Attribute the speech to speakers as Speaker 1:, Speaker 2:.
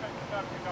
Speaker 1: perfect enough to go.